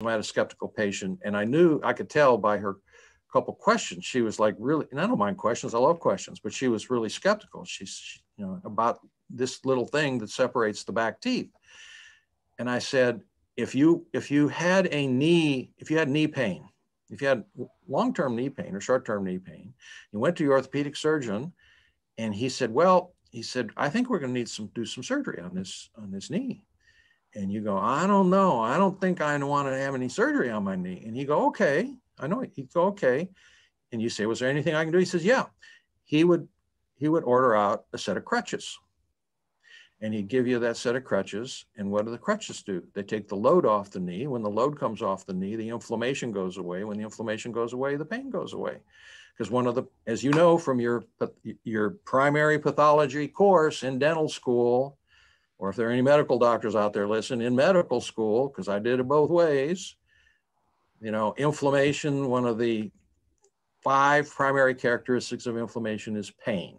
I had a skeptical patient, and I knew I could tell by her couple questions she was like really and i don't mind questions i love questions but she was really skeptical. She's she, you know about this little thing that separates the back teeth. And i said if you if you had a knee if you had knee pain if you had long-term knee pain or short-term knee pain you went to your orthopedic surgeon and he said well he said i think we're going to need some do some surgery on this on this knee and you go i don't know. I don't think i want to have any surgery on my knee. And he go okay. I know. He'd go okay. And you say was there anything i can do? He says yeah. He would he would order out a set of crutches. And he'd give you that set of crutches. And what do the crutches do? They take the load off the knee. When the load comes off the knee the inflammation goes away. When the inflammation goes away the pain goes away. Because one of the as you know from your your primary pathology course in dental school or if there are any medical doctors out there listen in medical school because i did it both ways you know inflammation one of the five primary characteristics of inflammation is pain